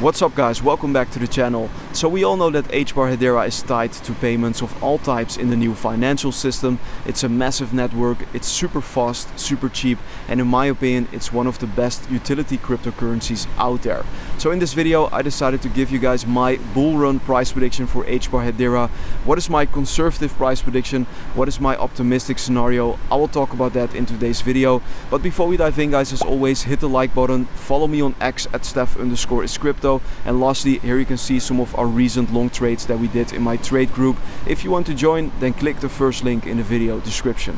What's up guys, welcome back to the channel. So we all know that HBAR Hedera is tied to payments of all types in the new financial system. It's a massive network, it's super fast, super cheap and in my opinion it's one of the best utility cryptocurrencies out there. So in this video I decided to give you guys my bull run price prediction for HBAR Hedera. What is my conservative price prediction? What is my optimistic scenario? I will talk about that in today's video. But before we dive in guys, as always hit the like button, follow me on X at Steph underscore is crypto and lastly, here you can see some of our recent long trades that we did in my trade group. If you want to join, then click the first link in the video description.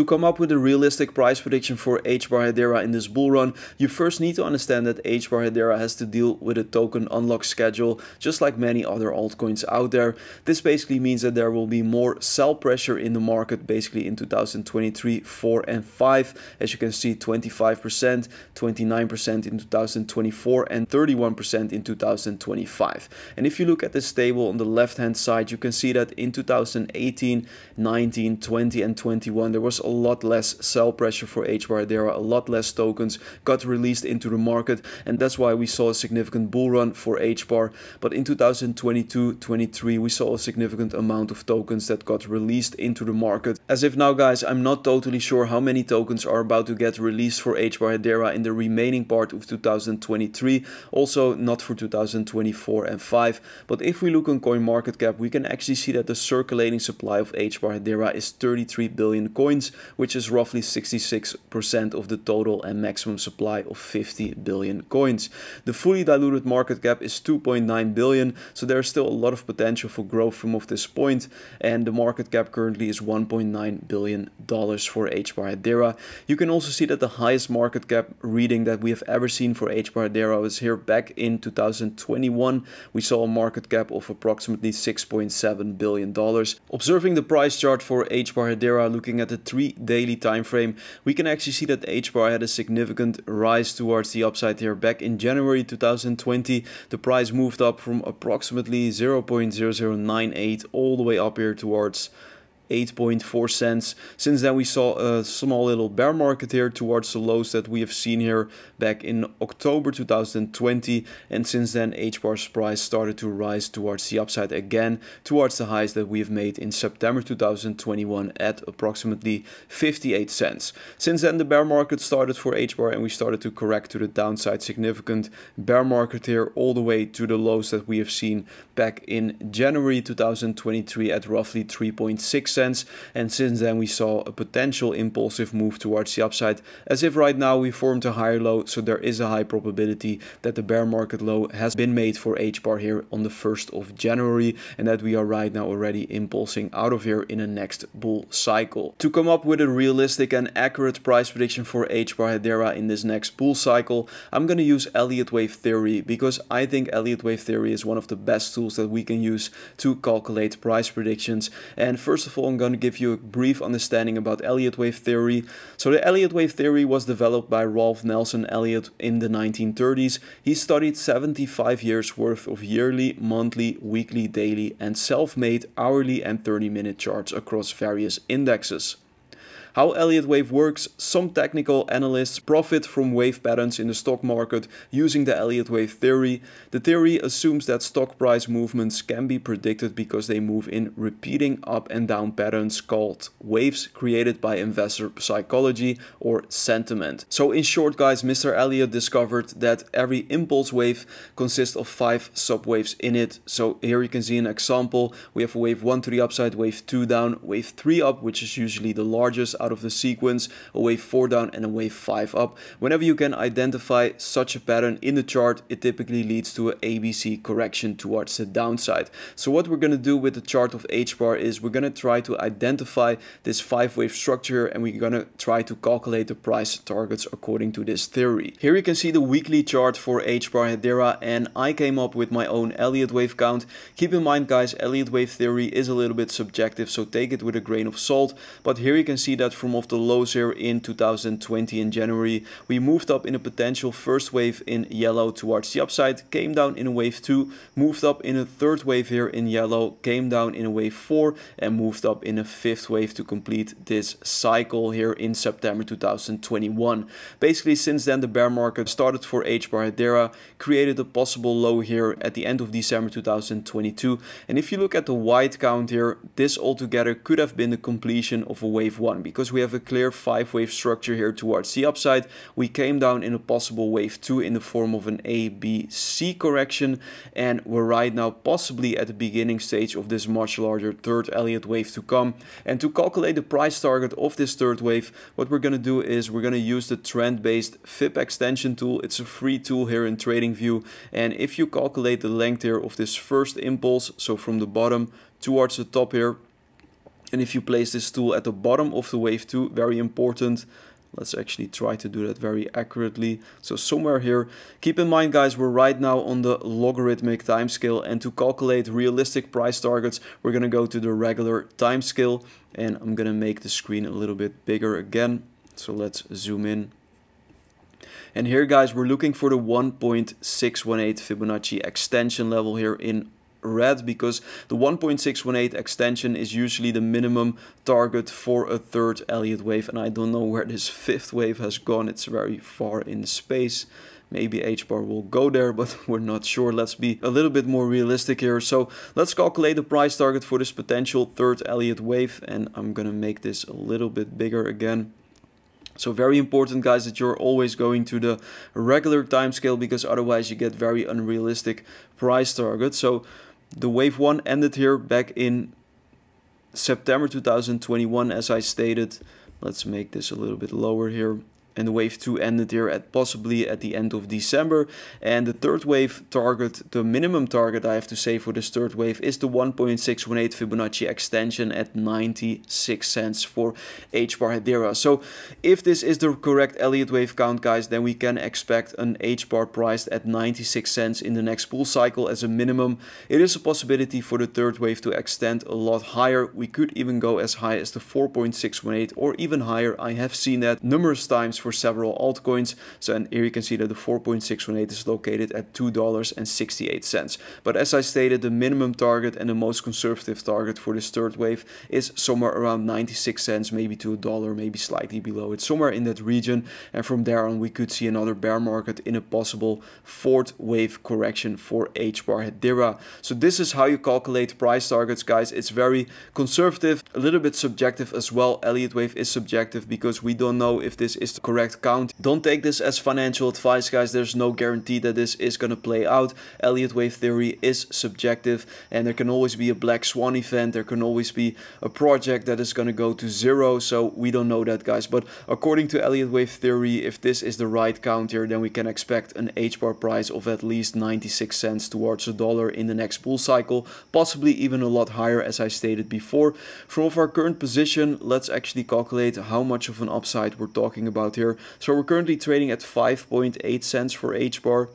To come up with a realistic price prediction for HBAR Hedera in this bull run, you first need to understand that HBAR Hedera has to deal with a token unlock schedule, just like many other altcoins out there. This basically means that there will be more sell pressure in the market basically in 2023, 4 and 5. As you can see, 25%, 29% in 2024 and 31% in 2025. And if you look at this table on the left hand side, you can see that in 2018, 19, 20 and 21 there was a lot less sell pressure for HBAR. There are a lot less tokens got released into the market and that's why we saw a significant bull run for HBAR. But in 2022-23 we saw a significant amount of tokens that got released into the market. As if now guys, I'm not totally sure how many tokens are about to get released for HBAR Hedera in the remaining part of 2023. Also not for 2024 and 5. But if we look on CoinMarketCap, we can actually see that the circulating supply of HBAR Hedera is 33 billion coins which is roughly 66% of the total and maximum supply of 50 billion coins. The fully diluted market cap is 2.9 billion, so there's still a lot of potential for growth from off this point, and the market cap currently is 1.9 billion dollars for HBAR Hedera. You can also see that the highest market cap reading that we have ever seen for HBAR Hedera was here back in 2021. We saw a market cap of approximately 6.7 billion dollars. Observing the price chart for Hedera, looking at the three three daily time frame, we can actually see that the HBAR had a significant rise towards the upside here. Back in January 2020, the price moved up from approximately 0.0098 all the way up here towards 8.4 cents. Since then we saw a small little bear market here towards the lows that we have seen here back in October 2020 and since then HBAR's price started to rise towards the upside again towards the highs that we have made in September 2021 at approximately 58 cents. Since then the bear market started for HBAR and we started to correct to the downside significant bear market here all the way to the lows that we have seen back in January 2023 at roughly 3.6 cents and since then we saw a potential impulsive move towards the upside as if right now we formed a higher low so there is a high probability that the bear market low has been made for HBAR here on the 1st of January and that we are right now already impulsing out of here in a next bull cycle. To come up with a realistic and accurate price prediction for HBAR Hedera in this next bull cycle I'm going to use Elliott wave theory because I think Elliott wave theory is one of the best tools that we can use to calculate price predictions. And first of all, I'm going to give you a brief understanding about Elliott wave theory. So the Elliott wave theory was developed by Ralph Nelson Elliott in the 1930s. He studied 75 years worth of yearly, monthly, weekly, daily and self-made hourly and 30 minute charts across various indexes. How Elliott wave works, some technical analysts profit from wave patterns in the stock market using the Elliott wave theory. The theory assumes that stock price movements can be predicted because they move in repeating up and down patterns called waves created by investor psychology or sentiment. So in short guys, Mr. Elliott discovered that every impulse wave consists of five subwaves in it. So here you can see an example. We have wave 1 to the upside, wave 2 down, wave 3 up, which is usually the largest out of the sequence, a wave 4 down and a wave 5 up. Whenever you can identify such a pattern in the chart, it typically leads to an ABC correction towards the downside. So what we're going to do with the chart of H-bar is we're going to try to identify this 5 wave structure and we're going to try to calculate the price targets according to this theory. Here you can see the weekly chart for H-bar Hedera and I came up with my own Elliott wave count. Keep in mind guys, Elliott wave theory is a little bit subjective so take it with a grain of salt. But here you can see that from off the lows here in 2020 in January. We moved up in a potential first wave in yellow towards the upside, came down in a wave 2, moved up in a third wave here in yellow, came down in a wave 4 and moved up in a fifth wave to complete this cycle here in September 2021. Basically since then the bear market started for H-bar Hedera, created a possible low here at the end of December 2022 and if you look at the white count here, this altogether could have been the completion of a wave 1 because we have a clear 5 wave structure here towards the upside. We came down in a possible wave 2 in the form of an A, B, C correction and we're right now possibly at the beginning stage of this much larger third Elliott wave to come. And to calculate the price target of this third wave, what we're going to do is we're going to use the trend-based FIB extension tool. It's a free tool here in TradingView and if you calculate the length here of this first impulse, so from the bottom towards the top here, and if you place this tool at the bottom of the wave 2, very important, Let's actually try to do that very accurately. So somewhere here, keep in mind guys, we're right now on the logarithmic time scale and to calculate realistic price targets, we're gonna go to the regular time scale and I'm gonna make the screen a little bit bigger again. So let's zoom in. And here guys, we're looking for the 1.618 Fibonacci extension level here in red because the 1.618 extension is usually the minimum target for a third Elliott wave and I don't know where this fifth wave has gone. It's very far in space. Maybe H-bar will go there but we're not sure. Let's be a little bit more realistic here. So let's calculate the price target for this potential third Elliott wave and I'm gonna make this a little bit bigger again. So very important guys that you're always going to the regular time scale because otherwise you get very unrealistic price targets. So the wave 1 ended here back in September 2021 as I stated. Let's make this a little bit lower here and wave 2 ended here at possibly at the end of December. And the third wave target the minimum target I have to say for this third wave is the 1.618 Fibonacci extension at 96 cents for H bar Hedera. So if this is the correct Elliott wave count guys then we can expect an H bar priced at 96 cents in the next bull cycle as a minimum. It is a possibility for the third wave to extend a lot higher. We could even go as high as the 4.618 or even higher. I have seen that numerous times for several altcoins. So and here you can see that the 4.618 is located at $2.68. But as I stated, the minimum target and the most conservative target for this third wave is somewhere around 96 cents, maybe to a dollar, maybe slightly below it, somewhere in that region. And from there on, we could see another bear market in a possible fourth wave correction for H-bar Hedera. So this is how you calculate price targets, guys. It's very conservative, a little bit subjective as well. Elliott wave is subjective because we don't know if this is the correct count. Don't take this as financial advice guys, there's no guarantee that this is gonna play out. Elliott wave theory is subjective and there can always be a black swan event, there can always be a project that is gonna go to zero, so we don't know that guys. But according to Elliott wave theory, if this is the right count here, then we can expect an H-bar price of at least 96 cents towards a dollar in the next bull cycle, possibly even a lot higher as I stated before. From our current position, let's actually calculate how much of an upside we're talking about here. So we're currently trading at 5.8 cents for H bar.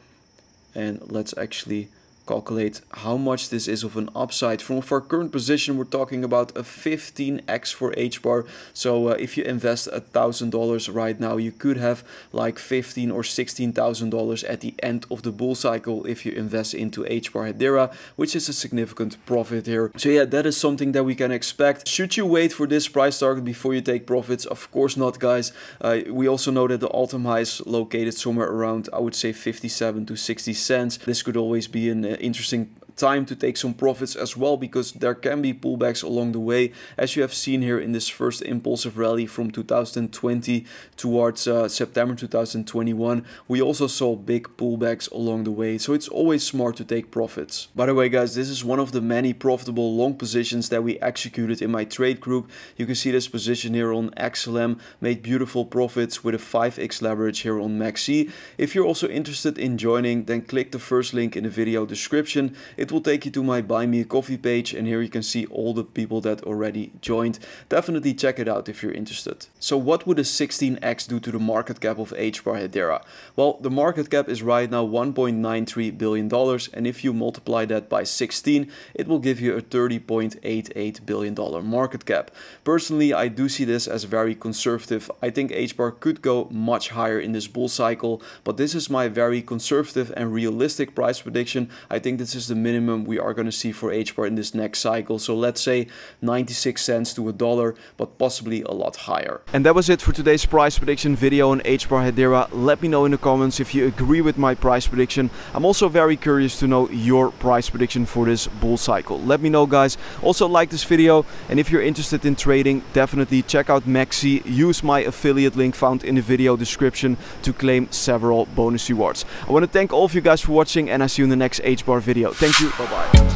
And let's actually calculate how much this is of an upside. From our current position, we're talking about a 15x for H-bar. So uh, if you invest a thousand dollars right now, you could have like fifteen or sixteen thousand dollars at the end of the bull cycle if you invest into H-bar Hedera, which is a significant profit here. So yeah, that is something that we can expect. Should you wait for this price target before you take profits? Of course not, guys. Uh, we also know that the all-time high is located somewhere around, I would say 57 to 60 cents. This could always be an interesting time to take some profits as well because there can be pullbacks along the way as you have seen here in this first impulsive rally from 2020 towards uh, September 2021 we also saw big pullbacks along the way so it's always smart to take profits. By the way guys this is one of the many profitable long positions that we executed in my trade group. You can see this position here on XLM made beautiful profits with a 5x leverage here on MEXC. If you're also interested in joining then click the first link in the video description. it will take you to my buy me a coffee page and here you can see all the people that already joined. Definitely check it out if you're interested. So what would a 16x do to the market cap of HBAR Hedera? Well, the market cap is right now $1.93 billion and if you multiply that by 16, it will give you a $30.88 billion market cap. Personally, I do see this as very conservative. I think HBAR could go much higher in this bull cycle, but this is my very conservative and realistic price prediction. I think this is the minimum we are going to see for HBAR in this next cycle. So let's say 96 cents to a dollar, but possibly a lot higher. And that was it for today's price prediction video on HBAR Hedera. Let me know in the comments if you agree with my price prediction. I'm also very curious to know your price prediction for this bull cycle. Let me know guys. Also like this video and if you're interested in trading, definitely check out MEXC. Use my affiliate link found in the video description to claim several bonus rewards. I want to thank all of you guys for watching and I see you in the next HBAR video. Thank you. Bye bye.